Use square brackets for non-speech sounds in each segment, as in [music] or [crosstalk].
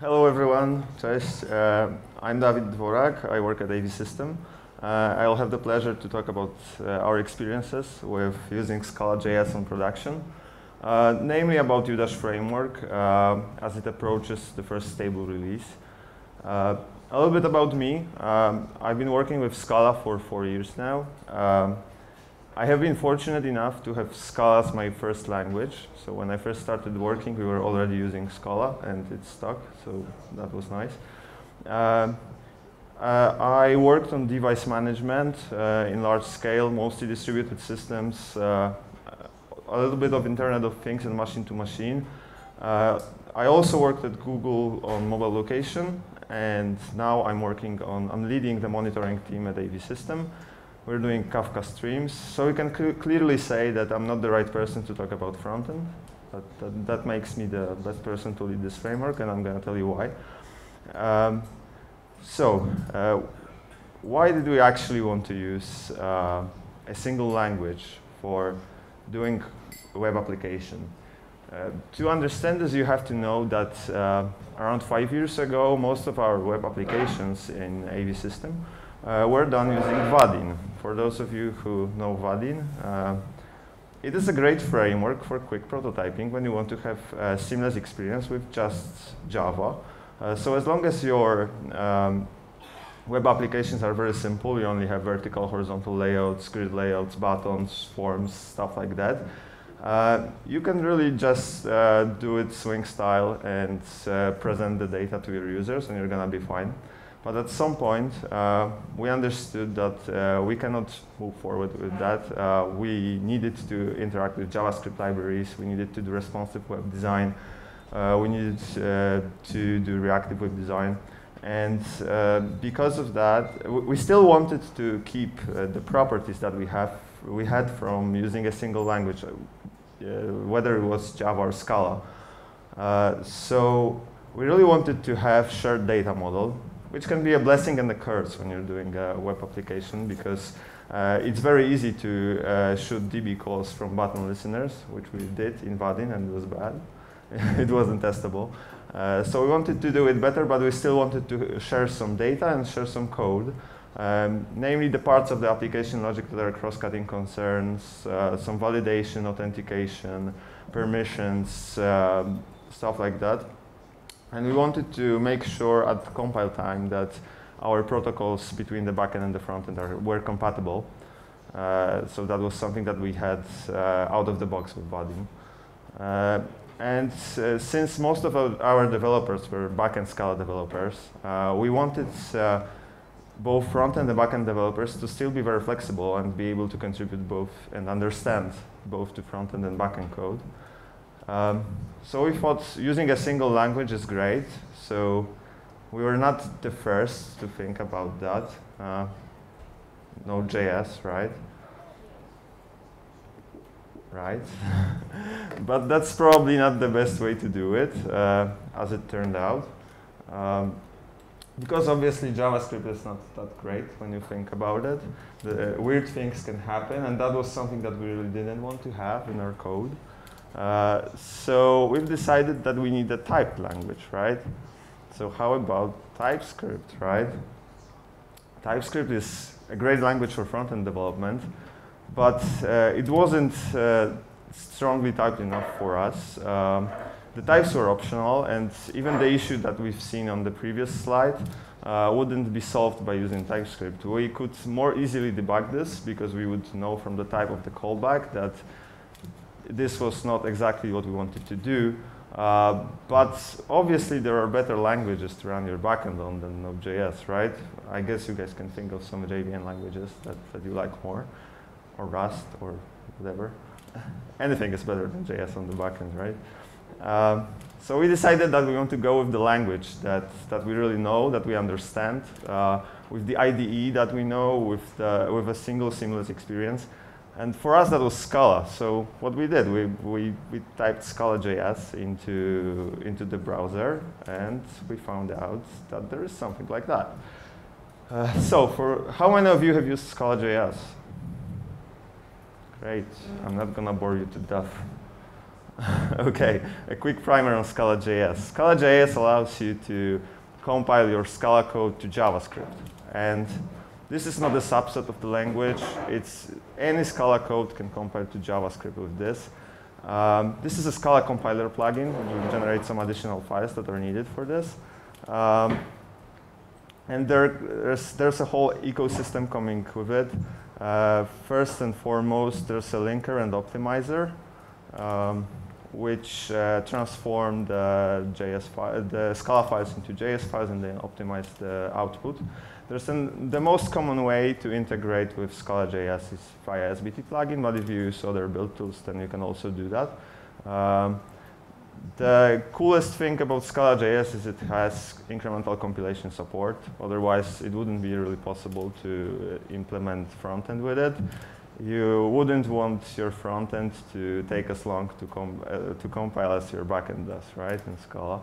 Hello everyone. Uh, I'm Dawid Dworak, I work at AVSystem. Uh, I'll have the pleasure to talk about uh, our experiences with using Scala.js on production, uh, namely about UDash framework uh, as it approaches the first stable release. Uh, a little bit about me. Um, I've been working with Scala for four years now. Um, I have been fortunate enough to have Scala as my first language. So when I first started working, we were already using Scala and it stuck, so that was nice. Uh, uh, I worked on device management uh, in large scale, mostly distributed systems, uh, a little bit of Internet of Things and machine to machine. Uh, I also worked at Google on mobile location, and now I'm working on, I'm leading the monitoring team at AVSystem. We're doing Kafka streams, so we can cl clearly say that I'm not the right person to talk about frontend. But that, that, makes me the best person to lead this framework, and I'm going to tell you why. Um, so, uh, why did we actually want to use uh, a single language for doing web application? Uh, to understand this, you have to know that uh, around five years ago, most of our web applications in AVSystem uh, were done using Vaadin. For those of you who know Vaadin, uh, it is a great framework for quick prototyping when you want to have a seamless experience with just Java. Uh, so as long as your um, web applications are very simple, you only have vertical, horizontal layouts, grid layouts, buttons, forms, stuff like that. Uh, you can really just uh, do it swing style and uh, present the data to your users and you're gonna be fine. But at some point, uh, we understood that uh, we cannot move forward with that. Uh, we needed to interact with JavaScript libraries. We needed to do responsive web design. Uh, we needed uh, to do reactive web design. And uh, because of that, we still wanted to keep the properties that we have we had from using a single language, whether it was Java or Scala. so we really wanted to have shared data model which can be a blessing and a curse when you're doing a web application because uh, it's very easy to uh, shoot DB calls from button listeners, which we did in Vaadin and it was bad. [laughs] it wasn't testable. Uh, so we wanted to do it better, but we still wanted to share some data and share some code, um, namely the parts of the application logic that are cross-cutting concerns, uh, some validation, authentication, permissions, um, stuff like that. And we wanted to make sure at compile time that our protocols between the backend and the frontend are, were compatible. Uh, so that was something that we had uh, out of the box with Vaadin. Uh, and uh, since most of our developers were backend Scala developers, uh, we wanted uh, both front-end and backend developers to still be very flexible and be able to contribute both and understand both the front-end and backend code. Um, so we thought using a single language is great. So we were not the first to think about that. Uh, JS, right? Right? [laughs] but that's probably not the best way to do it, uh, as it turned out. Um, because obviously JavaScript is not that great when you think about it. The, uh, weird things can happen, and that was something that we really didn't want to have in our code. Uh, so we've decided that we need a typed language, right? So how about TypeScript, right? TypeScript is a great language for front-end development, but uh, it wasn't uh, strongly typed enough for us. Um, the types were optional, and even the issue that we've seen on the previous slide uh, wouldn't be solved by using TypeScript. We could more easily debug this because we would know from the type of the callback that this was not exactly what we wanted to do. Uh, but obviously there are better languages to run your backend on than Node.js, right? I guess you guys can think of some JVM languages that, that you like more, or Rust, or whatever. [laughs] Anything is better than JS on the backend, right? Um, so we decided that we want to go with the language that, that we really know, that we understand, uh, with the IDE that we know, with, the, with a single seamless experience. And for us, that was Scala. So what we did, we, we, we typed Scala.js into, into the browser, and we found out that there is something like that. Uh, so for how many of you have used Scala.js? Great. I'm not going to bore you to death. [laughs] okay, a quick primer on Scala.js. Scala.js allows you to compile your Scala code to JavaScript. And this is not a subset of the language. It's any Scala code can compile to JavaScript with this. Um, this is a Scala compiler plugin. You generate some additional files that are needed for this. Um, and there, there's, there's a whole ecosystem coming with it. Uh, first and foremost, there's a linker and optimizer, um, which uh, transform the JS the Scala files into JS files and then optimize the output. There's an, the most common way to integrate with Scala.js is via SBT plugin, but if you use other build tools, then you can also do that. Um, the coolest thing about Scala.js is it has incremental compilation support. Otherwise, it wouldn't be really possible to uh, implement frontend with it. You wouldn't want your frontend to take as long to, com uh, to compile as your backend does, right, in Scala.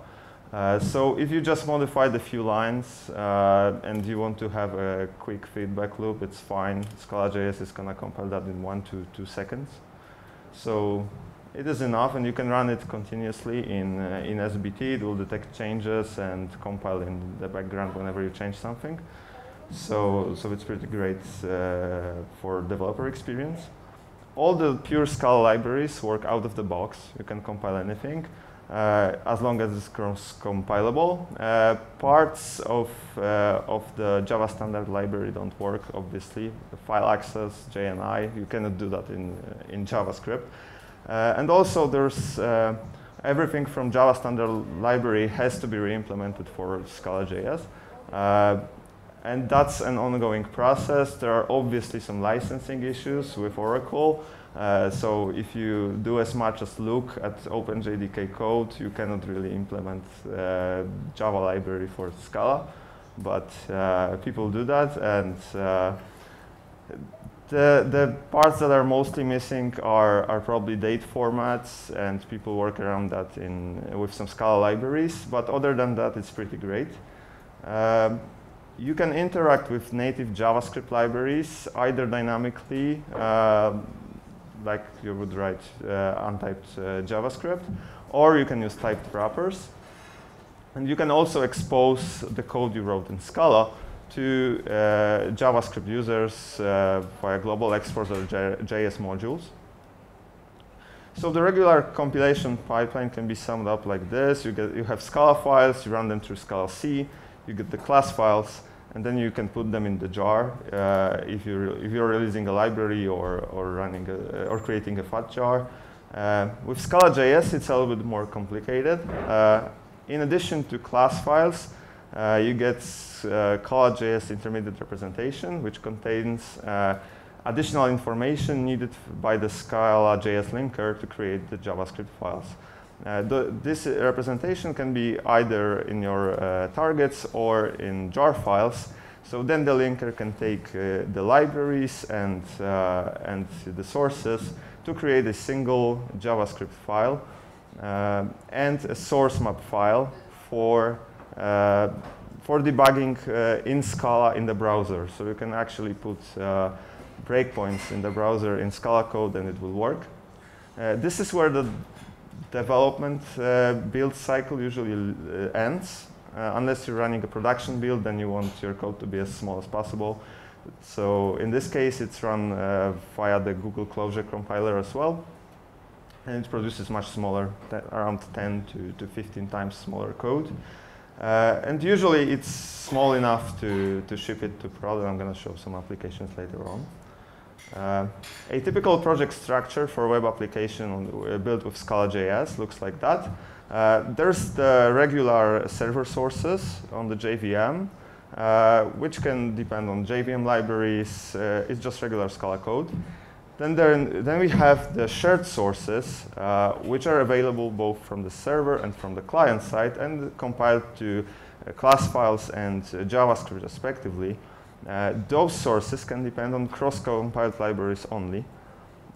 Uh, so if you just modified a few lines uh, and you want to have a quick feedback loop, it's fine. Scala.js is going to compile that in one to two seconds. So it is enough, and you can run it continuously in, uh, in SBT. It will detect changes and compile in the background whenever you change something. So, so it's pretty great uh, for developer experience. All the pure Scala libraries work out of the box. You can compile anything as long as it's cross-compilable. Uh, parts of, uh, of the Java standard library don't work, obviously. The file access, JNI, you cannot do that in, uh, in JavaScript. Uh, and also there's uh, everything from Java standard library has to be re-implemented for Scala.js. and that's an ongoing process. There are obviously some licensing issues with Oracle. Uh, so if you do as much as look at OpenJDK code, you cannot really implement uh, Java library for Scala, but uh, people do that, and uh, the the parts that are mostly missing are are probably date formats, and people work around that in with some Scala libraries. But other than that, it's pretty great. Um, you can interact with native JavaScript libraries either dynamically uh, like you would write uh, untyped uh, JavaScript, or you can use typed wrappers. And you can also expose the code you wrote in Scala to uh, JavaScript users uh, via global exports or JS modules. So the regular compilation pipeline can be summed up like this. You, get, you have Scala files, you run them through scalac, you get the class files, and then you can put them in the jar uh, if you're if you're releasing a library or or running a, or creating a fat jar. Uh, with Scala.js, it's a little bit more complicated. Uh, in addition to class files, uh, you get uh, Scala.js intermediate representation, which contains uh, additional information needed by the Scala.js linker to create the JavaScript files. Uh, the, this representation can be either in your uh, targets or in jar files. So then the linker can take uh, the libraries and, uh, and the sources to create a single JavaScript file uh, and a source map file for, uh, for debugging in Scala in the browser. So you can actually put breakpoints in the browser in Scala code and it will work. this is where the development uh, build cycle usually uh, ends. Uh, unless you're running a production build, then you want your code to be as small as possible. So in this case, it's run via the Google Closure compiler as well. And it produces much smaller, around 10 to, to 15 times smaller code. Uh, and usually it's small enough to, to ship it to prod. I'm going to show some applications later on. Uh, a typical project structure for web application on, uh, built with Scala.js looks like that. Uh, there's the regular server sources on the JVM, uh, which can depend on JVM libraries. Uh, it's just regular Scala code. Then, there, then we have the shared sources, which are available both from the server and from the client side and compiled to class files and JavaScript respectively. Uh, those sources can depend on cross-compiled libraries only.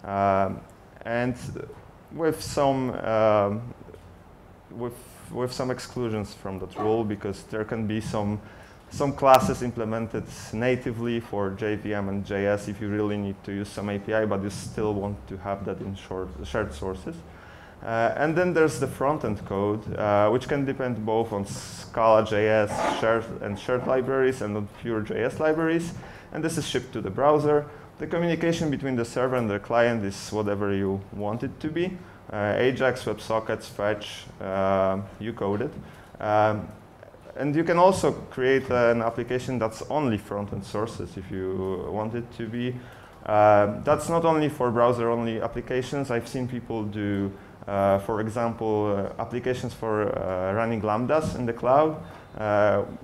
Um, and with some um, with with some exclusions from that rule because there can be some some classes implemented natively for JVM and JS if you really need to use some API, but you still want to have that in short, shared sources. Uh, and then there's the front-end code, uh, which can depend both on Scala.js shared and shared libraries and on pure JS libraries. And this is shipped to the browser. The communication between the server and the client is whatever you want it to be. Uh, Ajax, WebSockets, Fetch, uh, you code it. Um, and you can also create an application that's only front-end sources if you want it to be. Uh, that's not only for browser-only applications. I've seen people do uh, for example, uh, applications for uh, running lambdas in the cloud.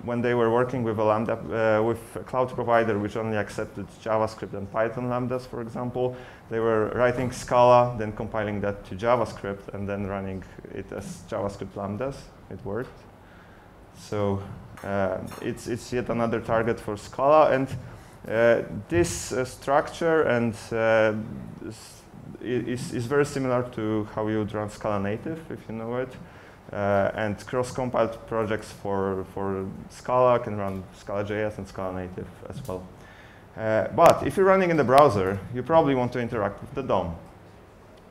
when they were working with a lambda with a cloud provider which only accepted JavaScript and Python lambdas, for example, they were writing Scala, then compiling that to JavaScript, and then running it as JavaScript lambdas. It worked. So uh, it's, it's yet another target for Scala. And uh, this uh, structure and is, is very similar to how you would run Scala native, if you know it. Uh, and cross-compiled projects for, for Scala can run Scala.js and Scala native as well. Uh, but if you're running in the browser, you probably want to interact with the DOM.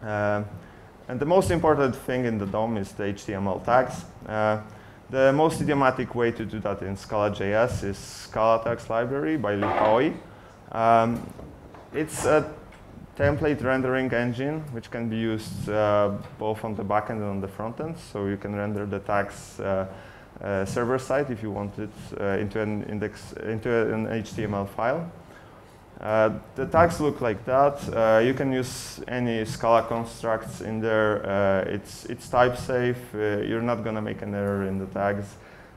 Uh, and the most important thing in the DOM is the HTML tags. The most idiomatic way to do that in Scala.js is Scala Tags Library by Li Haoyi. Um, it's a template rendering engine, which can be used uh, both on the backend and on the front end. So you can render the tags uh, uh, server side if you want it uh, into an index into an HTML file. Uh, the tags look like that. Uh, you can use any Scala constructs in there. it's it's type safe. you're not gonna make an error in the tags,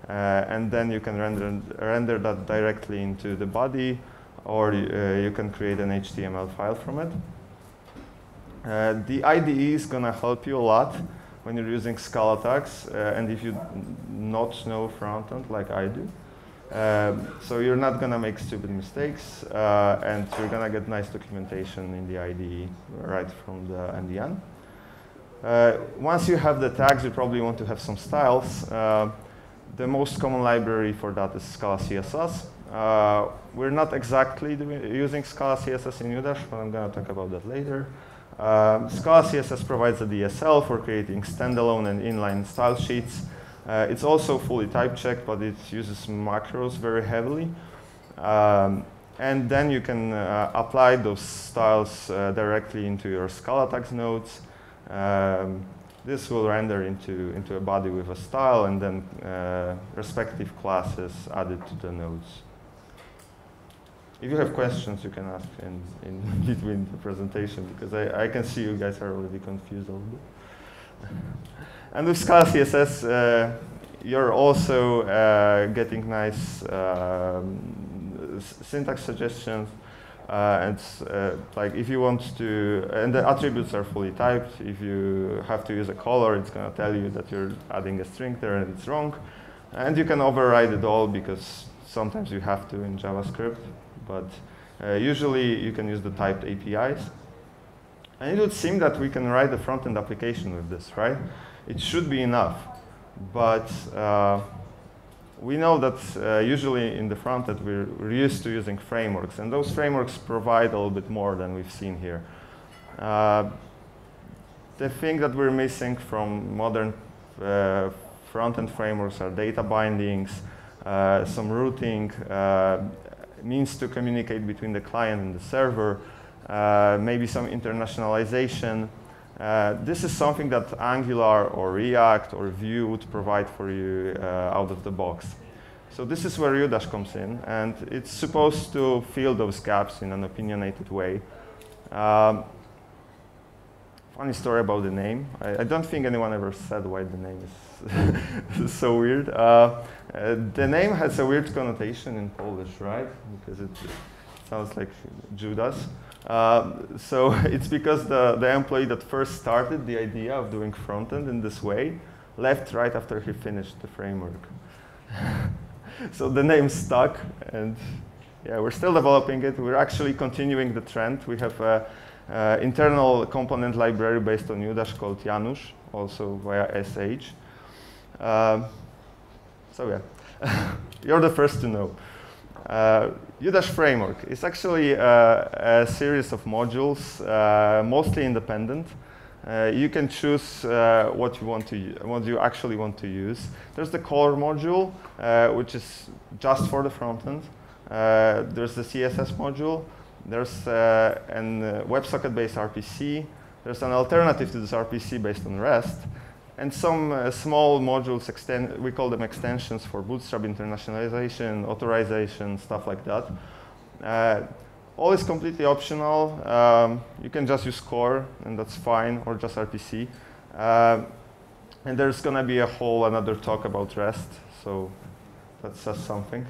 and then you can render render that directly into the body or uh, you can create an HTML file from it. Uh, the IDE is going to help you a lot when you're using Scala tags, uh, and if you not know frontend like I do. Um, so you're not going to make stupid mistakes, uh, and you're going to get nice documentation in the IDE right from the MDN. Uh, once you have the tags, you probably want to have some styles. Uh, the most common library for that is Scala CSS. Uh, we're not exactly using Scala CSS in Udash, but I'm going to talk about that later. Um, Scala CSS provides a DSL for creating standalone and inline style sheets. Uh, it's also fully type checked, but it uses macros very heavily. Um, and then you can uh, apply those styles uh, directly into your Scala tags nodes. Um, this will render into, into a body with a style and then uh, respective classes added to the nodes. If you have questions, you can ask in, in [laughs] between the presentation because I, I can see you guys are already confused a little bit. [laughs] and with Scala CSS, uh, you're also uh, getting nice um, syntax suggestions. Uh, and like if you want to, and the attributes are fully typed. If you have to use a color, it's going to tell you that you're adding a string there and it's wrong. And you can override it all because sometimes you have to in JavaScript but uh, usually you can use the typed APIs. And it would seem that we can write a front-end application with this, right? It should be enough. But uh, we know that uh, usually in the front end we're, we're, used to using frameworks, and those frameworks provide a little bit more than we've seen here. Uh, the thing that we're missing from modern uh, front-end frameworks are data bindings, uh, some routing, uh, means to communicate between the client and the server, maybe some internationalization. Uh, this is something that Angular or React or Vue would provide for you uh, out of the box. So this is where Udash comes in, and it's supposed to fill those gaps in an opinionated way. Um, funny story about the name. I, I, don't think anyone ever said why the name is [laughs] so weird. Uh, uh, the name has a weird connotation in Polish, right? Because it, sounds like Judas. Uh, so [laughs] it's because the, the employee that first started the idea of doing front-end in this way left right after he finished the framework. [laughs] so the name stuck, and yeah, we're still developing it. We're actually continuing the trend. We have a uh, internal component library based on Udash called Janusz, also via SH. Um, so yeah, [laughs] you're the first to know. Uh, Udash framework is actually uh, a series of modules, uh, mostly independent. Uh, you can choose uh, what you want to what you actually want to use. There's the color module, uh, which is just for the front end. Uh, there's the CSS module. There's uh, WebSocket-based RPC. There's an alternative to this RPC based on REST, and some small modules. Extend we call them extensions for Bootstrap internationalization, authorization, stuff like that. All is completely optional. Um, you can just use core, and that's fine, or just RPC. Uh, and there's going to be a whole another talk about REST, so that's just something.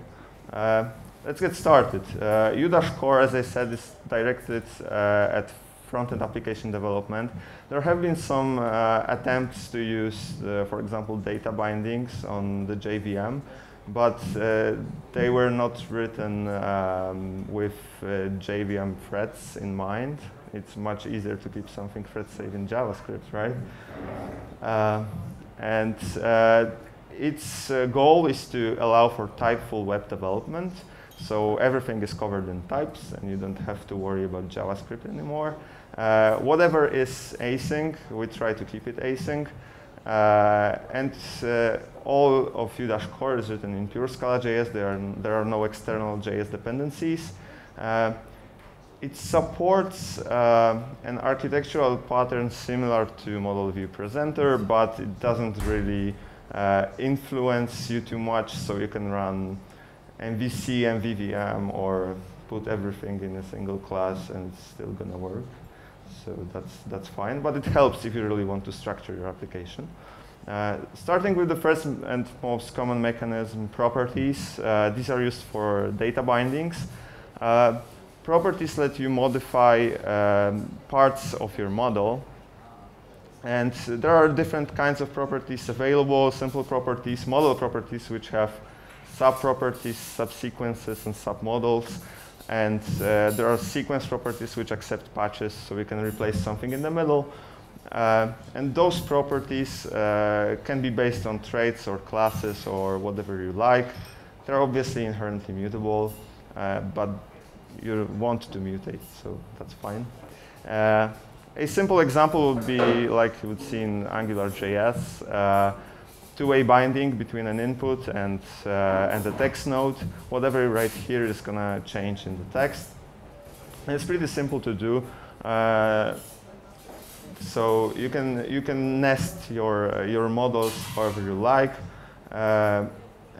Uh, let's get started. Uh, U-Core, as I said, is directed uh, at front-end application development. There have been some uh, attempts to use, uh, for example, data bindings on the JVM but uh, they were not written um, with uh, JVM threads in mind. It's much easier to keep something thread safe in JavaScript, right? Uh, and uh, its goal is to allow for typeful web development. So everything is covered in types, and you don't have to worry about JavaScript anymore. Uh, whatever is async, we try to keep it async. Uh, and uh, all of U-Core is written in pure Scala.js. There are, there are no external JS dependencies. Uh, it supports uh, an architectural pattern similar to Model View Presenter, but it doesn't really influence you too much, so you can run MVC, MVVM, or put everything in a single class and it's still gonna work. So that's, that's fine, but it helps if you really want to structure your application. Uh, starting with the first and most common mechanism, properties. Uh, these are used for data bindings. Uh, properties let you modify um, parts of your model. And there are different kinds of properties available, simple properties, model properties, which have sub-properties, sub-sequences, and submodels. And uh, there are sequence properties which accept patches, so we can replace something in the middle. Uh, and those properties uh, can be based on traits or classes or whatever you like. They're obviously inherently mutable, uh, but you want to mutate, so that's fine. Uh, a simple example would be like you would see in AngularJS. Two-way binding between an input and, uh, and the text node. Whatever you write here is going to change in the text. And it's pretty simple to do. Uh, so you can, you can nest your, uh, your models however you like. Uh,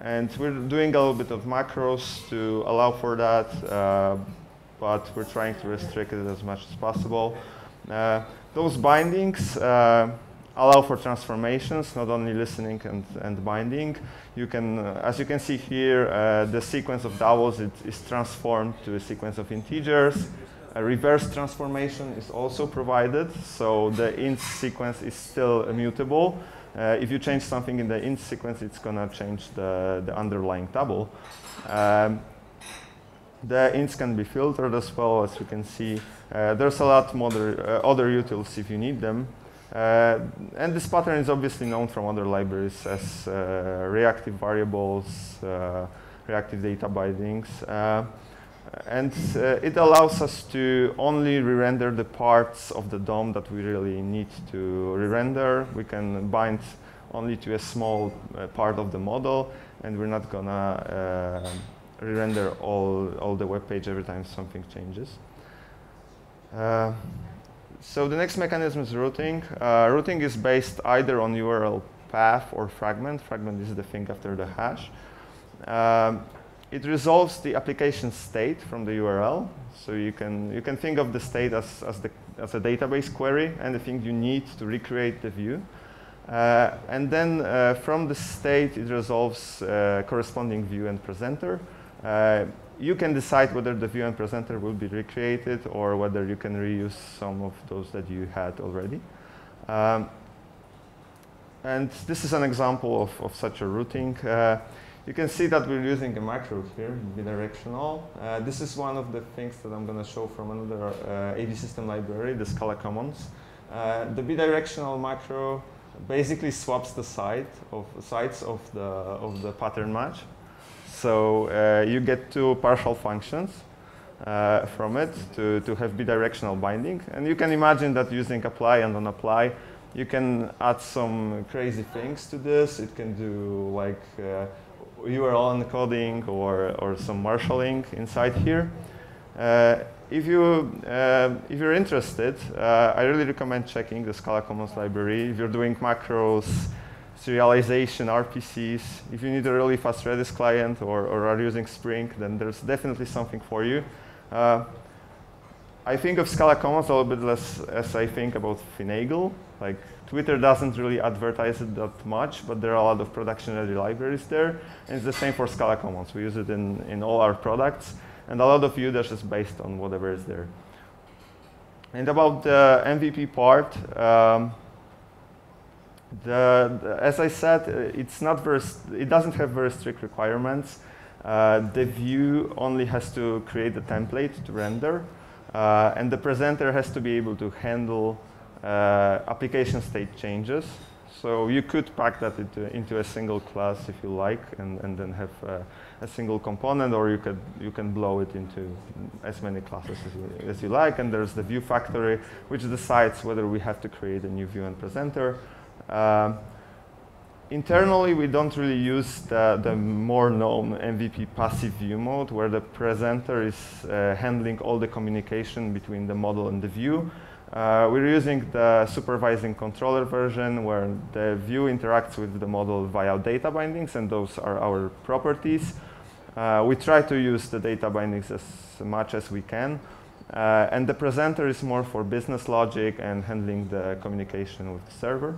and we're doing a little bit of macros to allow for that, uh, but we're trying to restrict it as much as possible. Uh, those bindings, allow for transformations, not only listening and, and binding. You can, uh, as you can see here, uh, the sequence of doubles it, is transformed to a sequence of integers. A reverse transformation is also provided, so the int sequence is still immutable. Uh, if you change something in the int sequence, it's going to change the, the underlying double. Um, the ints can be filtered as well, as you can see. Uh, there's a lot more uh, other utils if you need them. Uh, and this pattern is obviously known from other libraries as uh, reactive variables, uh, reactive data bindings. Uh, and uh, it allows us to only re-render the parts of the DOM that we really need to re-render. We can bind only to a small uh, part of the model, and we're not gonna re-render all, all the web page every time something changes. So the next mechanism is routing. Uh, routing is based either on URL path or fragment. Fragment is the thing after the hash. Um, it resolves the application state from the URL. So you can, you can think of the state as, as, the, as a database query, anything you need to recreate the view. Uh, and then uh, from the state, it resolves uh, corresponding view and presenter. You can decide whether the view and presenter will be recreated or whether you can reuse some of those that you had already. Um, and this is an example of, of such a routing. Uh, you can see that we're using a macro here, bidirectional. Uh, this is one of the things that I'm going to show from another uh, AVSystem library, the Scala Commons. Uh, the bidirectional macro basically swaps the side of sides of the of the pattern match. So uh, you get two partial functions. uh, from it to, to have bidirectional binding. And you can imagine that using apply and unapply, you can add some crazy things to this. It can do like uh, URL encoding or, or some marshalling inside here. Uh, if, you, uh, if you're interested, uh, I really recommend checking the Scala Commons library. If you're doing macros, serialization, RPCs, if you need a really fast Redis client or, or are using Spring, then there's definitely something for you. Uh, I think of Scala Commons a little bit less as I think about Finagle. Like Twitter doesn't really advertise it that much, but there are a lot of production-ready libraries there. And it's the same for Scala Commons. We use it in, in all our products. And a lot of Udash is based on whatever is there. And about the MVP part, um, the, the, as I said, it's not very, it doesn't have very strict requirements. Uh, the view only has to create a template to render, uh, and the presenter has to be able to handle uh, application state changes. So you could pack that into, into, a single class if you like, and, and then have uh, a single component, or you could you can blow it into as many classes as you, as you like. And there's the view factory, which decides whether we have to create a new view and presenter. Um, internally, we don't really use the, the, more known MVP passive view mode, where the presenter is uh, handling all the communication between the model and the view. Uh, we're using the supervising controller version, where the view interacts with the model via data bindings, and those are our properties. Uh, we try to use the data bindings as much as we can. Uh, and the presenter is more for business logic and handling the communication with the server.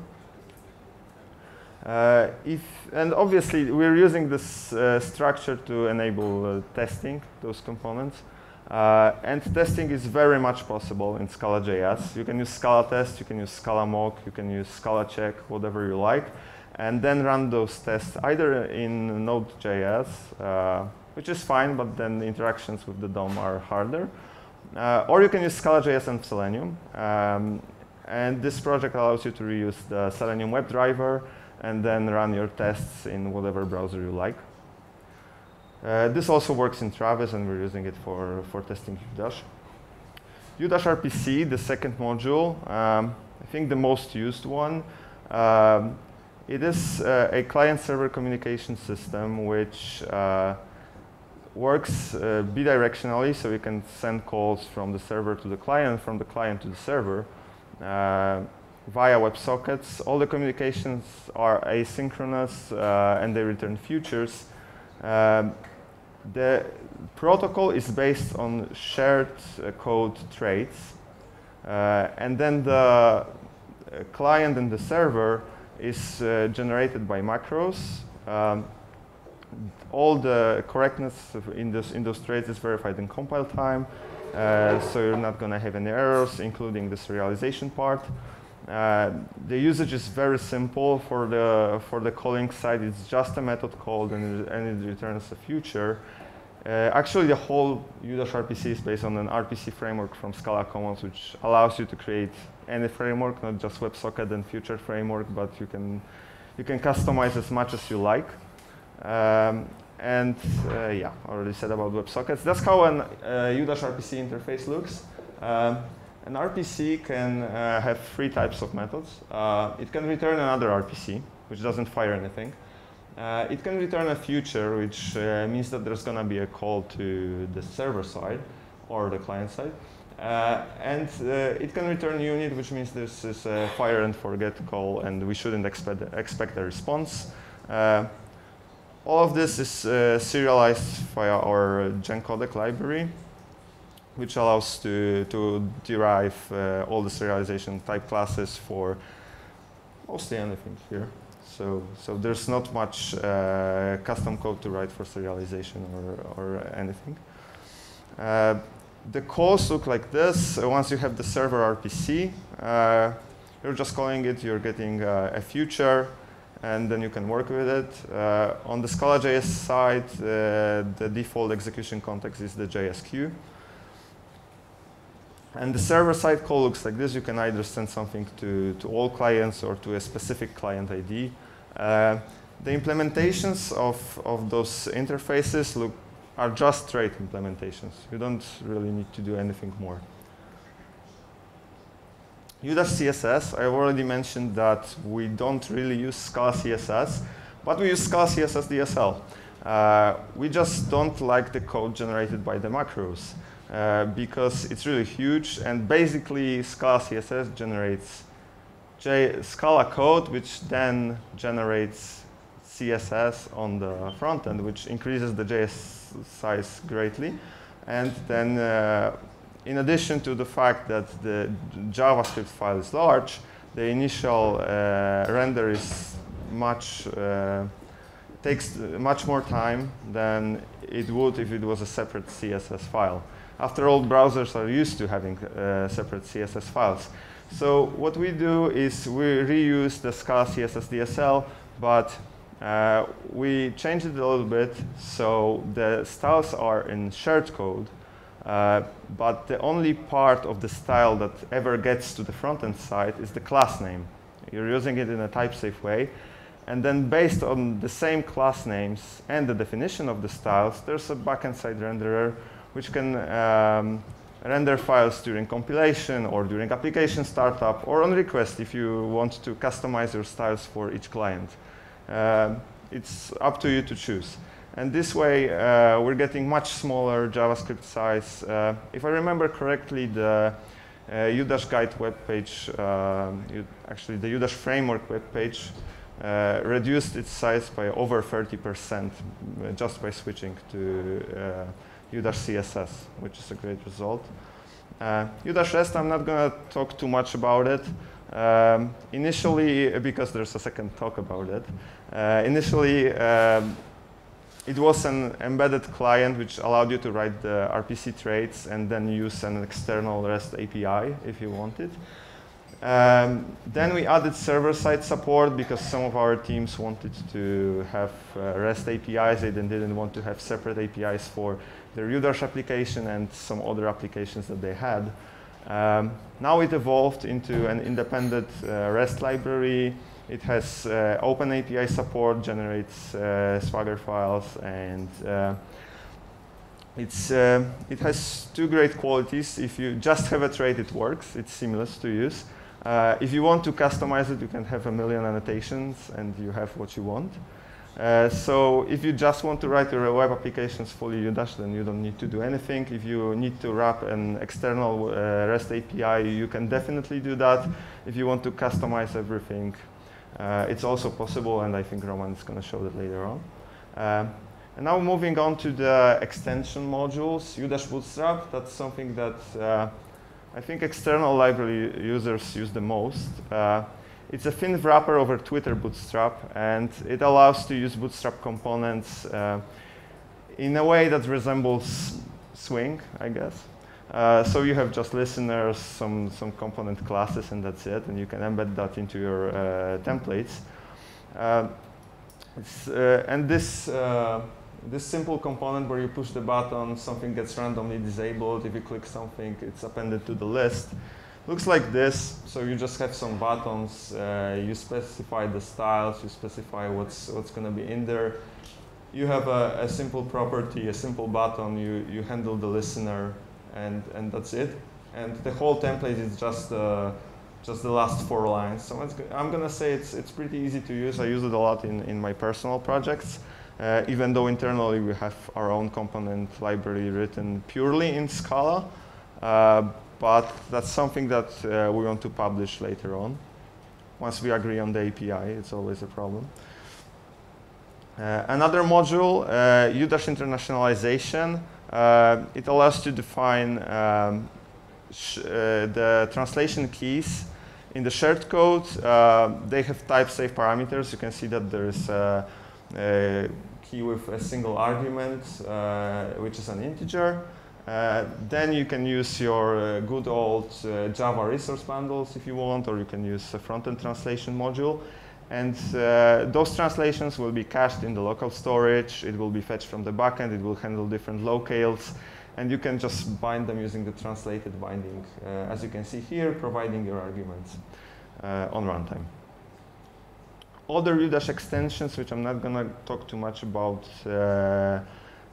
Uh, if, and obviously, we're using this uh, structure to enable uh, testing those components. And testing is very much possible in Scala.js. You can use Scala test, you can use Scala mock, you can use Scala check, whatever you like, and then run those tests either in Node.js, uh, which is fine, but then the interactions with the DOM are harder. Uh, or you can use Scala.js and Selenium. Um, and this project allows you to reuse the Selenium WebDriver and then run your tests in whatever browser you like. Uh, this also works in Travis, and we're using it for, for testing Udash. Udash RPC, the second module, um, I think the most used one. Um, it is uh, a client-server communication system which uh, works uh, bidirectionally, so you can send calls from the server to the client, from the client to the server. Via WebSockets. All the communications are asynchronous uh, and they return futures. Um, the protocol is based on shared uh, code traits. Uh, and then the uh, client and the server is uh, generated by macros. Um, all the correctness in, this, in those traits is verified in compile time. Uh, so you're not going to have any errors, including the serialization part. Uh, the usage is very simple for the for the calling side. It's just a method called and it, and it returns a future. Uh, actually, the whole Udash RPC is based on an RPC framework from Scala Commons, which allows you to create any framework, not just WebSocket and Future framework, but you can you can customize as much as you like. Um, and uh, yeah, already said about WebSockets. That's how an uh, Udash RPC interface looks. Um, an RPC can uh, have three types of methods. Uh, it can return another RPC, which doesn't fire anything. Uh, it can return a future, which uh, means that there's going to be a call to the server side or the client side. Uh, and uh, it can return unit, which means this is a fire and forget call, and we shouldn't expect, expect a response. all of this is serialized via our GenCodec library which allows to, to derive uh, all the serialization type classes for mostly anything here. So, so there's not much uh, custom code to write for serialization or, or anything. Uh, the calls look like this. once you have the server RPC, uh, you're just calling it, you're getting uh, a future, and then you can work with it. Uh, on the Scala.js side, the default execution context is the JSQ. And the server-side call looks like this. You can either send something to, to all clients or to a specific client ID. Uh, the implementations of, of those interfaces look are just straight implementations. You don't really need to do anything more. UDash CSS, I've already mentioned that we don't really use Scala CSS, but we use Scala CSS DSL. Uh, we just don't like the code generated by the macros uh, because it's really huge and basically Scala CSS generates J Scala code which then generates CSS on the front end which increases the JS size greatly and then uh, in addition to the fact that the JavaScript file is large, the initial uh, render is much uh, takes much more time than it would if it was a separate CSS file. After all, browsers are used to having uh, separate CSS files. So what we do is we reuse the Scala CSS DSL, but uh, we change it a little bit so the styles are in shared code, uh, but the only part of the style that ever gets to the front-end side is the class name. You're using it in a type-safe way. And then based on the same class names and the definition of the styles, there's a backend side renderer which can um, render files during compilation or during application startup or on request if you want to customize your styles for each client. Uh, it's up to you to choose. And this way, uh, we're getting much smaller JavaScript size. Uh, if I remember correctly, the uh, UDash guide webpage, uh, actually the UDash framework webpage, uh, reduced its size by over 30% uh, just by switching to uh, UDash CSS, which is a great result. Uh, UDash REST, I'm not going to talk too much about it. Um, initially, because there's a second talk about it, initially, um, it was an embedded client which allowed you to write the RPC traits and then use an external REST API if you wanted. Um, then we added server-side support because some of our teams wanted to have uh, REST APIs. They didn't want to have separate APIs for their UDash application and some other applications that they had. Um, now it evolved into an independent uh, REST library it has uh, open API support, generates uh, Swagger files, and uh, it's, uh, it has two great qualities. If you just have a trait, it works. It's seamless to use. Uh, if you want to customize it, you can have a million annotations, and you have what you want. Uh, so if you just want to write your web applications fully UDash, then you don't need to do anything. If you need to wrap an external REST API, you can definitely do that. If you want to customize everything, uh, it's also possible, and I think Roman is going to show that later on. Um, and now moving on to the extension modules, UDash Bootstrap, that's something that uh, I think external library users use the most. Uh, it's a thin wrapper over Twitter Bootstrap, and it allows to use Bootstrap components uh, in a way that resembles Swing, I guess. Uh, so you have just listeners, some, some component classes, and that's it. And you can embed that into your uh, templates. Uh, uh and this, this simple component where you push the button, something gets randomly disabled. If you click something, it's appended to the list. Looks like this. So you just have some buttons. you specify the styles. You specify what's, what's going to be in there you have a, a, simple property, a simple button, you, you handle the listener, and, and that's it. And the whole template is just, uh, just the last four lines. So I'm going to say it's, it's pretty easy to use. I use it a lot in, in my personal projects, uh, even though internally we have our own component library written purely in Scala. Uh, but that's something that uh, we want to publish later on. Once we agree on the API, it's always a problem. Uh, another module, uh, UDash internationalization. Uh, it allows to define um, the translation keys in the shared code. They have type safe parameters. You can see that there is key with a single argument, uh, which is an integer. Uh, then you can use your uh, good old Java resource bundles if you want, or you can use a front-end translation module. And uh, those translations will be cached in the local storage. It will be fetched from the backend. It will handle different locales. And you can just bind them using the translated binding, uh, as you can see here, providing your arguments uh, on runtime. Other UDash extensions, which I'm not going to talk too much about, uh,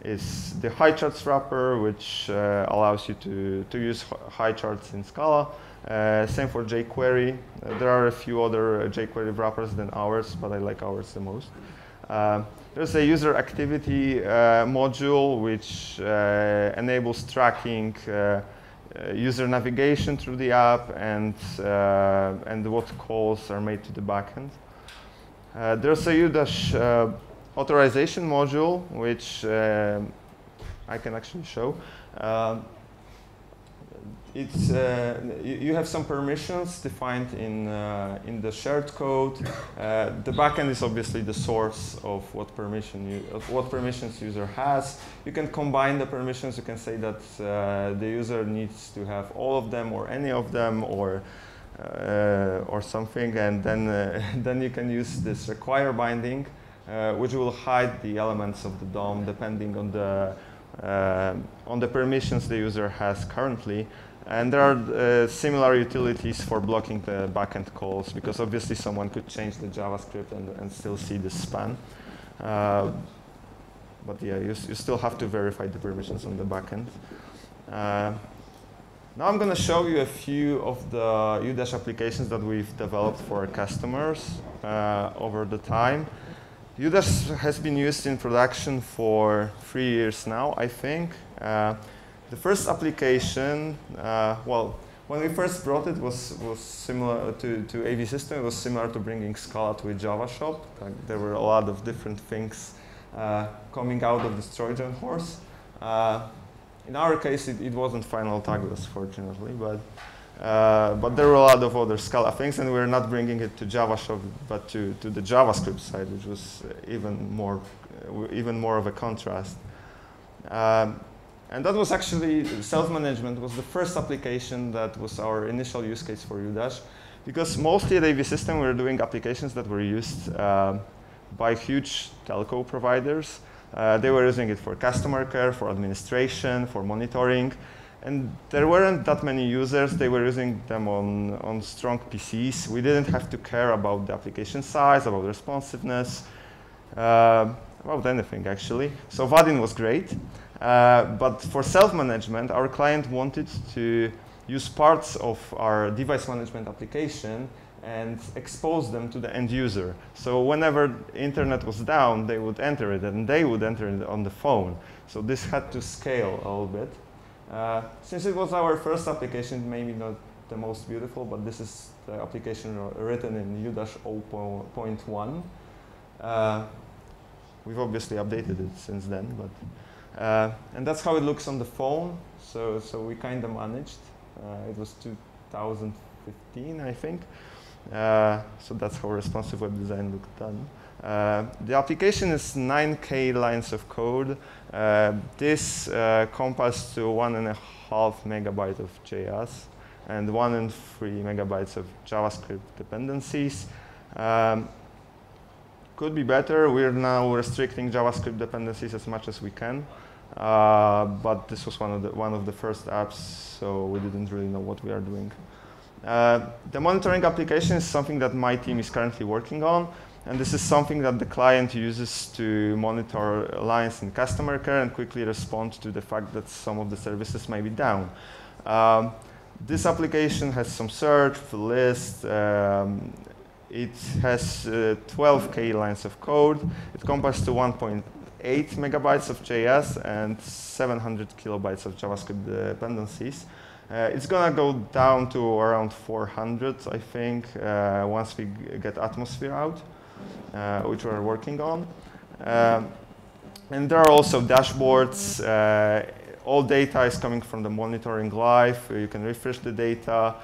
is the Highcharts wrapper, which uh, allows you to, to use Highcharts in Scala. Uh, same for jQuery. Uh, there are a few other jQuery wrappers than ours, but I like ours the most. there's a user activity module which enables tracking uh, user navigation through the app and, uh, and what calls are made to the backend. Uh, there's a Udash authorization module, which I can actually show it's uh, you, have some permissions defined in uh, in the shared code. Uh, the backend is obviously the source of what permission you, of what permissions user has. You can combine the permissions. You can say that uh, the user needs to have all of them or any of them or uh, or something, and then uh, [laughs] then you can use this require binding, which will hide the elements of the DOM depending on the on the permissions the user has currently. And there are uh, similar utilities for blocking the backend calls because obviously someone could change the JavaScript and, and still see the span. Uh, but yeah, you, you still have to verify the permissions on the backend. Uh, now I'm going to show you a few of the Udash applications that we've developed for our customers uh, over the time. Udash has been used in production for three years now, I think. Uh, the first application, uh, well, when we first brought it was was similar to, to AVSystem. It was similar to bringing Scala to a Java shop. Like there were a lot of different things uh, coming out of this Trojan horse. In our case, it, it wasn't final tagless, fortunately, but uh, but there were a lot of other Scala things, and we are not bringing it to Java shop, but to, to the JavaScript side, which was even more uh, even more of a contrast. Um, and that was actually, self-management was the first application that was our initial use case for Udash. Because mostly at AVSystem, we were doing applications that were used uh, by huge telco providers. Uh, they were using it for customer care, for administration, for monitoring. And there weren't that many users. They were using them on, on strong PCs. We didn't have to care about the application size, about responsiveness, uh, about anything, actually. So Vaadin was great. Uh, but for self-management, our client wanted to use parts of our device management application and expose them to the end user. So whenever internet was down, they would enter it and they would enter it on the phone. So this had to scale a little bit. Uh, since it was our first application, maybe not the most beautiful, but this is the application written in Udash 0.1. Uh, we've obviously updated it since then, but uh, and that's how it looks on the phone. So, so we kind of managed. Uh, it was 2015, I think. Uh, so that's how responsive web design looked done. Uh, the application is 9k lines of code. Uh, this uh, to one and a half megabyte of JS and one and three megabytes of JavaScript dependencies. Um, could be better. We're now restricting JavaScript dependencies as much as we can. Uh, but this was one of the one of the first apps, so we didn't really know what we are doing. Uh, the monitoring application is something that my team is currently working on, and this is something that the client uses to monitor lines in customer care and quickly respond to the fact that some of the services may be down. Um, this application has some search, list, um, it has uh, 12k lines of code. It compiles to 1.8 megabytes of JS and 700 kilobytes of JavaScript dependencies. Uh, it's gonna go down to around 400, I think, uh, once we get Atmosphere out, uh, which we're working on. Um, and there are also dashboards. Uh, all data is coming from the monitoring live. You can refresh the data.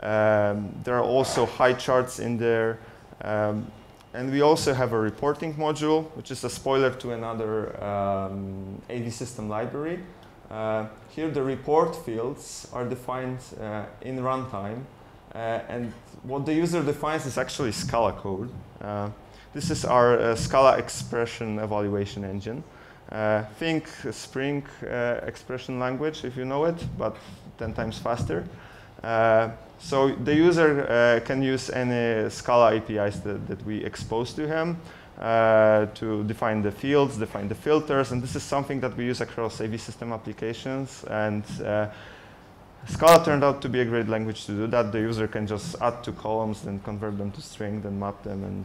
Um, there are also Highcharts in there. Um, and we also have a reporting module, which is a spoiler to another um, AVSystem library. Uh, here the report fields are defined uh, in runtime. Uh, and what the user defines is actually Scala code. This is our Scala expression evaluation engine. Think Spring expression language, if you know it, but 10 times faster. Uh, so the user uh, can use any Scala APIs that, that we expose to him. Uh, to define the fields, define the filters, and this is something that we use across AVSystem applications. And uh, Scala turned out to be a great language to do that. The user can just add two columns, then convert them to string, then map them, and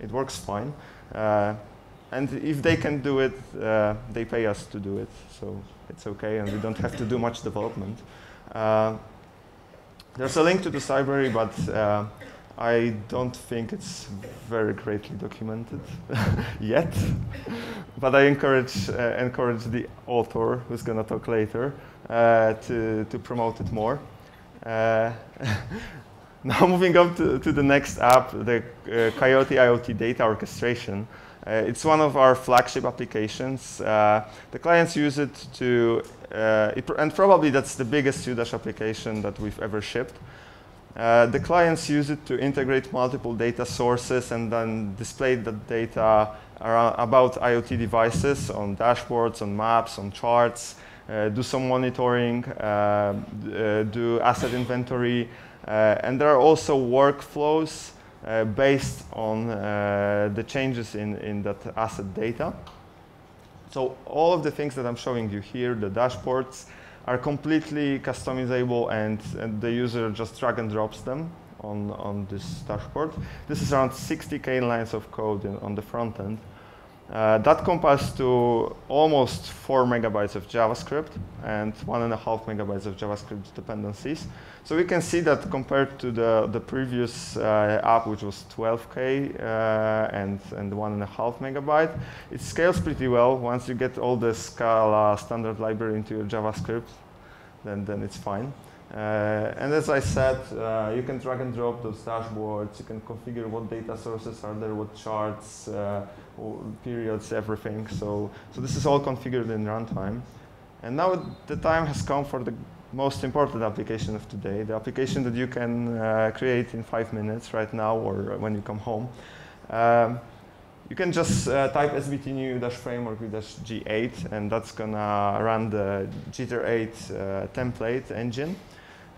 it works fine. Uh, and if they can do it, uh, they pay us to do it, so it's okay, and we don't have to do much development. Uh, there's a link to this library, but I don't think it's very greatly documented [laughs] yet, but I encourage, uh, encourage the author, who's going to talk later, uh, to, to promote it more. Uh, [laughs] now moving on to, to the next app, the uh, Coiote IoT data orchestration. Uh, it's one of our flagship applications. Uh, the clients use it to, it pr and probably that's the biggest Udash application that we've ever shipped. Uh, the clients use it to integrate multiple data sources and then display the data about IoT devices on dashboards, on maps, on charts, uh, do some monitoring, uh, uh do asset inventory, uh, and there are also workflows based on the changes in, in that asset data. So all of the things that I'm showing you here, the dashboards, are completely customizable and, and, the user just drag and drops them on, on this dashboard. This is around 60k lines of code in, on the front end. Uh, that compiles to almost 4 megabytes of JavaScript and 1.5 megabytes of JavaScript dependencies. So we can see that compared to the, the previous uh, app, which was 12K uh, and, and 1.5 megabyte, it scales pretty well. Once you get all the Scala standard library into your JavaScript, then, then it's fine. Uh, and as I said, uh, you can drag and drop those dashboards. You can configure what data sources are there, what charts, uh, periods, everything. So, so this is all configured in runtime. And now the time has come for the most important application of today, the application that you can uh, create in five minutes right now or when you come home. Um, you can just uh, type SBT new dash framework with dash G8 and that's gonna run the Giter8 uh, template engine.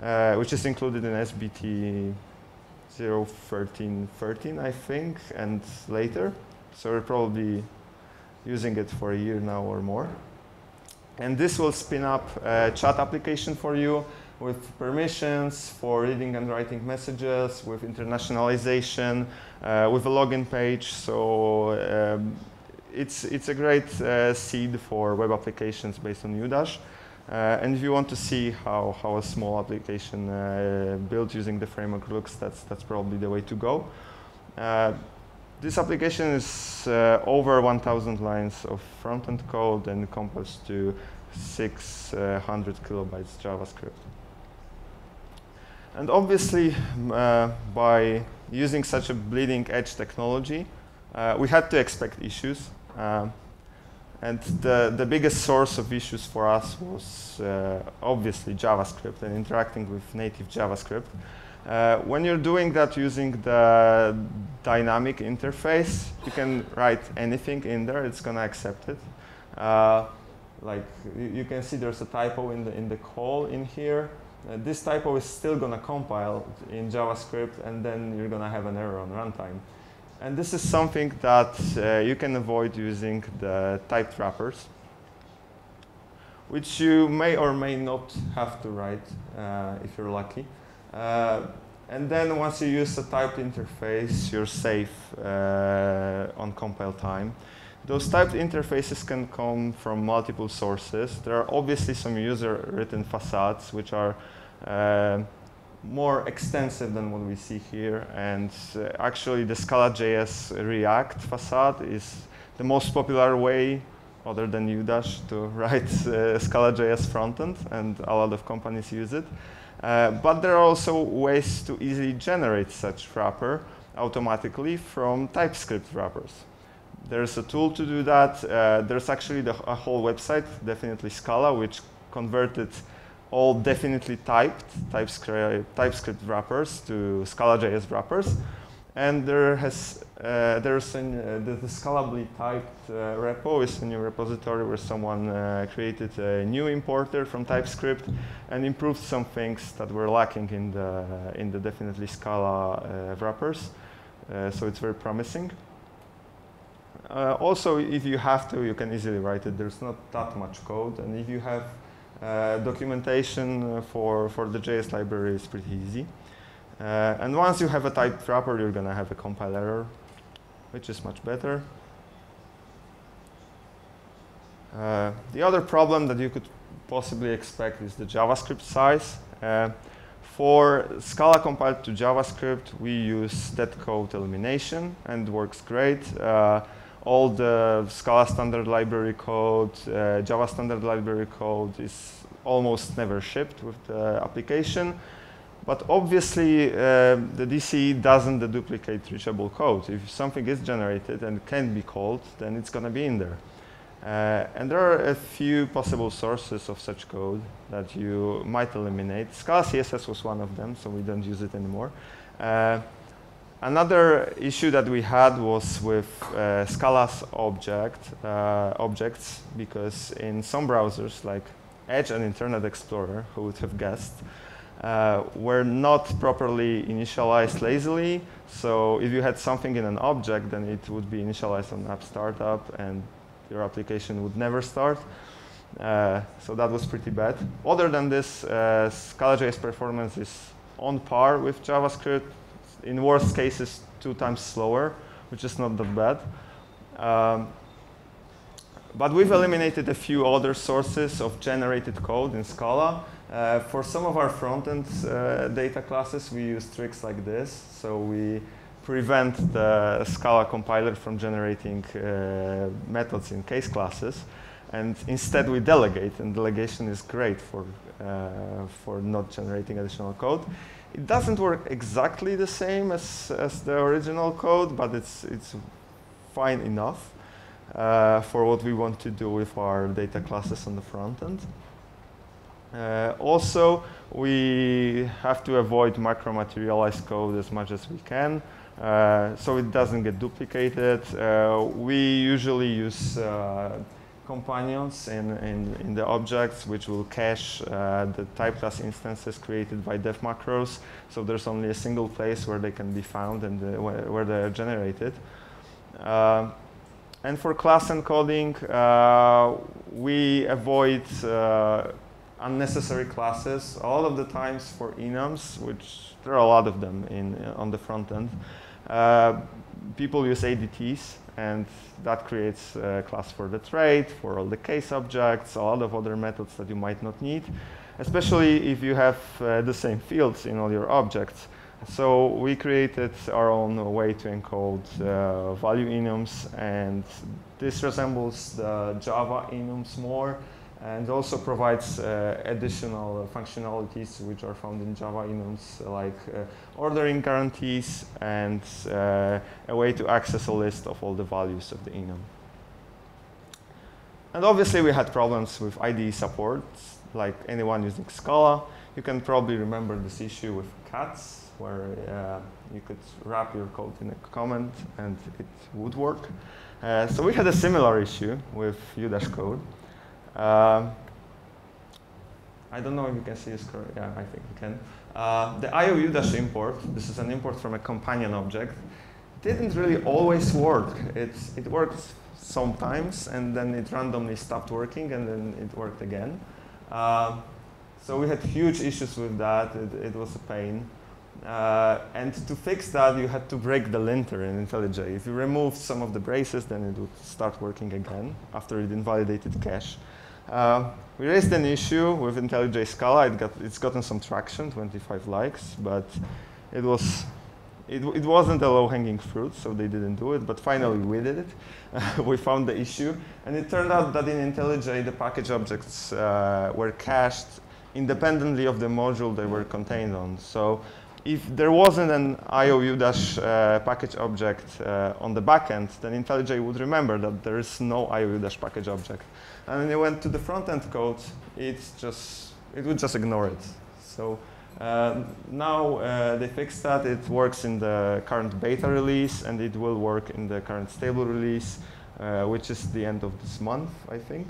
Uh, which is included in SBT 01313, I think, and later. So we're probably using it for a year now or more. And this will spin up a chat application for you with permissions for reading and writing messages, with internationalization, uh, with a login page. So um, it's, it's a great uh, seed for web applications based on Udash. Uh, and if you want to see how, how a small application uh, built using the framework looks, that's, that's probably the way to go. Uh, this application is uh, over 1,000 lines of front-end code and composed to 600 kilobytes JavaScript. And obviously, uh, by using such a bleeding edge technology, uh, we had to expect issues. And the, the biggest source of issues for us was uh, obviously JavaScript and interacting with native JavaScript. Uh, when you're doing that using the dynamic interface, you can write anything in there, it's going to accept it. Uh, like you, can see there's a typo in the, in the call in here. Uh, this typo is still going to compile in JavaScript, and then you're going to have an error on runtime. And this is something that uh, you can avoid using the typed wrappers, which you may or may not have to write uh, if you're lucky. Uh, and then once you use a typed interface, you're safe uh, on compile time. Those typed interfaces can come from multiple sources. There are obviously some user-written facades, which are uh, more extensive than what we see here. And uh, actually, the Scala.js React facade is the most popular way, other than Udash, to [laughs] write uh, Scala.js frontend, and a lot of companies use it. Uh, but there are also ways to easily generate such wrapper automatically from TypeScript wrappers. There's a tool to do that. Uh, there's actually the, a whole website, definitely Scala, which converted all DefinitelyTyped TypeScript, TypeScript wrappers to Scala.js wrappers. And there has uh, there's an, uh, the, the, scalably typed uh, repo is a new repository where someone uh, created a new importer from TypeScript and improved some things that were lacking in the in the definitely Scala uh, wrappers. Uh, so it's very promising. also, if you have to, you can easily write it. There's not that much code, and if you have documentation for, for the JS library, it's pretty easy. Uh, and once you have a typed wrapper, you're going to have a compile error, which is much better. Uh, the other problem that you could possibly expect is the JavaScript size. Uh, for Scala compiled to JavaScript, we use dead code elimination and works great. Uh, all the Scala standard library code, uh, Java standard library code is almost never shipped with the application. But obviously, uh, the DCE doesn't duplicate reachable code. If something is generated and can be called, then it's going to be in there. Uh, and there are a few possible sources of such code that you might eliminate. ScalaCSS was one of them, so we don't use it anymore. Uh, another issue that we had was with uh, Scala's object, uh, objects, because in some browsers, like Edge and Internet Explorer, who would have guessed, uh, were not properly initialized lazily. So if you had something in an object, then it would be initialized on app startup, and your application would never start. Uh, so that was pretty bad. Other than this, uh, Scala.js performance is on par with JavaScript. In worst cases, two times slower, which is not that bad. Um, but we've eliminated a few other sources of generated code in Scala. Uh, for some of our front-end uh, data classes, we use tricks like this. So we prevent the Scala compiler from generating uh, methods in case classes. And instead we delegate, and delegation is great for, uh, for not generating additional code. It doesn't work exactly the same as, as the original code, but it's, it's fine enough uh, for what we want to do with our data classes on the front end. Uh, also, we have to avoid macro-materialized code as much as we can. Uh, so it doesn't get duplicated. Uh, we usually use uh, companions in, in, in, the objects which will cache uh, the type class instances created by def macros. So there's only a single place where they can be found and uh, where, where, they're generated. and for class encoding, we avoid unnecessary classes. all of the times for enums, which there are a lot of them in, on the front end, uh, people use ADTs, and that creates a class for the trait, for all the case objects, a lot of other methods that you might not need, especially if you have uh, the same fields in all your objects. So we created our own way to encode uh, value enums, and this resembles the Java enums more and also provides uh, additional functionalities which are found in Java enums like uh, ordering guarantees and uh, a way to access a list of all the values of the enum. And obviously we had problems with IDE support, like anyone using Scala. You can probably remember this issue with cats, where uh, you could wrap your code in a comment and it would work. Uh, so we had a similar issue with Udash Um, I don't know if you can see this correct. Yeah, I think you can. Uh, the io.udash import, this is an import from a companion object, didn't really always work. It's, it worked sometimes, and then it randomly stopped working, and then it worked again. Uh, so we had huge issues with that. It, it was a pain. Uh, and to fix that, you had to break the linter in IntelliJ. If you removed some of the braces, then it would start working again after it invalidated cache. Uh, we raised an issue with IntelliJ Scala. It got, it's gotten some traction, 25 likes, but it was it, it wasn't a low-hanging fruit, so they didn't do it. But finally, we did it. [laughs] we found the issue, and it turned out that in IntelliJ, the package objects uh, were cached independently of the module they were contained on. So if there wasn't an io.udash uh, package object uh, on the backend, then IntelliJ would remember that there is no io.udash package object. And when you went to the front end code, it's just, it would just ignore it. So uh, now they fixed that. It works in the current beta release, and it will work in the current stable release, uh, which is the end of this month, I think.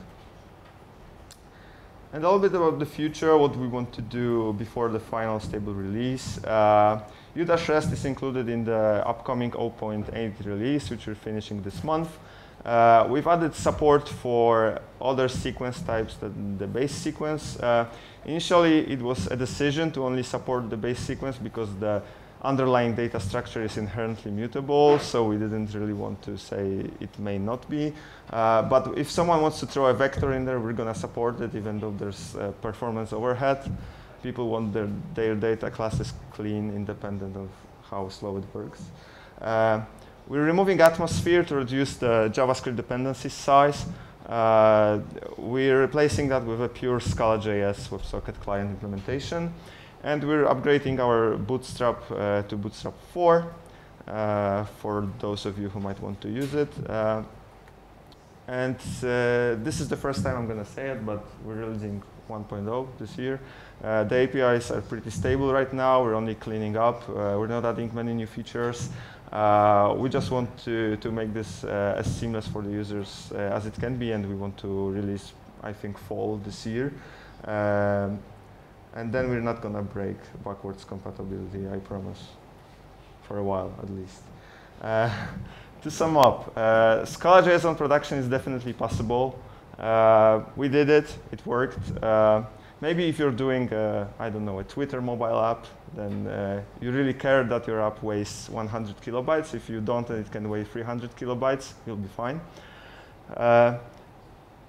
And a little bit about the future, what we want to do before the final stable release. Uh, U-REST is included in the upcoming 0.8 release, which we're finishing this month. Uh, we've added support for other sequence types than the base sequence. Uh, initially, it was a decision to only support the base sequence because the underlying data structure is inherently mutable, so we didn't really want to say it may not be. Uh, but if someone wants to throw a vector in there, we're going to support it, even though there's performance overhead. People want their, their data classes clean, independent of how slow it works. Uh, we're removing atmosphere to reduce the JavaScript dependency size. Uh, we're replacing that with a pure Scala.js WebSocket client implementation. And we're upgrading our Bootstrap uh, to Bootstrap 4 uh, for those of you who might want to use it. Uh, and uh, this is the first time I'm going to say it, but we're releasing 1.0 this year. Uh, the APIs are pretty stable right now. We're only cleaning up. we're not adding many new features. Uh, we just want to, to make this uh, as seamless for the users uh, as it can be, and we want to release, I think, fall this year. Um, and then we're not going to break backwards compatibility, I promise, for a while at least. Uh, [laughs] to sum up, uh, Scala.js on production is definitely possible. Uh, we did it, it worked. maybe if you're doing, I don't know, a Twitter mobile app, then uh, you really care that your app weighs 100 kilobytes. If you don't and it can weigh 300 kilobytes, you'll be fine.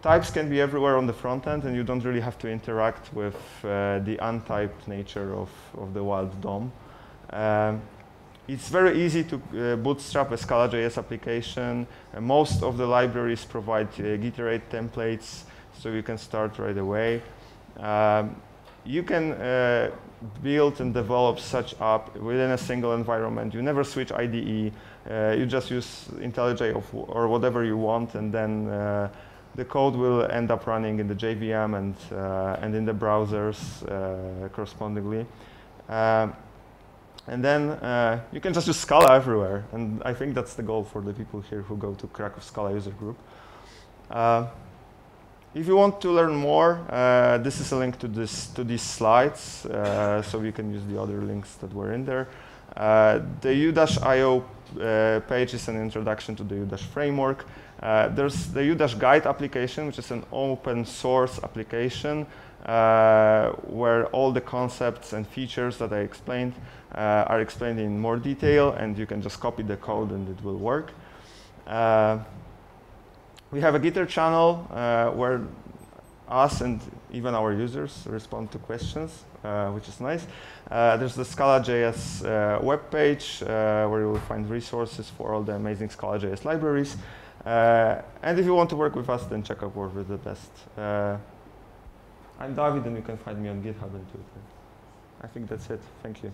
Types can be everywhere on the front end, and you don't really have to interact with uh, the untyped nature of, of the wild DOM. Um, it's very easy to uh, bootstrap a Scala.js application. Uh, most of the libraries provide uh, templates, so you can start right away. Um, you can uh, build and develop such app within a single environment. You never switch IDE. Uh, you just use IntelliJ or whatever you want, and then uh, the code will end up running in the JVM and, uh, and in the browsers uh, correspondingly. Um, and then uh, you can just use Scala everywhere. And I think that's the goal for the people here who go to Krakow Scala user group. If you want to learn more, uh, this is a link to, this, to these slides, uh, so you can use the other links that were in there. Uh, the U-IO uh, page is an introduction to the U framework. Uh, there's the U-Guide application, which is an open source application uh, where all the concepts and features that I explained are explained in more detail, and you can just copy the code and it will work. We have a Gitter channel uh, where us and even our users respond to questions, uh, which is nice. Uh, there's the Scala.js uh, webpage uh, where you will find resources for all the amazing Scala.js libraries. Uh, and if you want to work with us, then check out Work with the Best. Uh, I'm David, and you can find me on GitHub and Twitter. I think that's it. Thank you.